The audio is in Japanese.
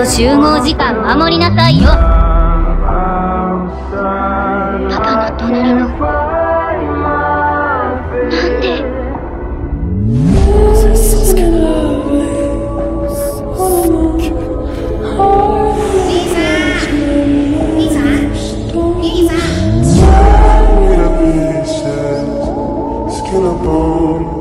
と集合時間守りなさいよ。パパの隣の。なんで？Skin up on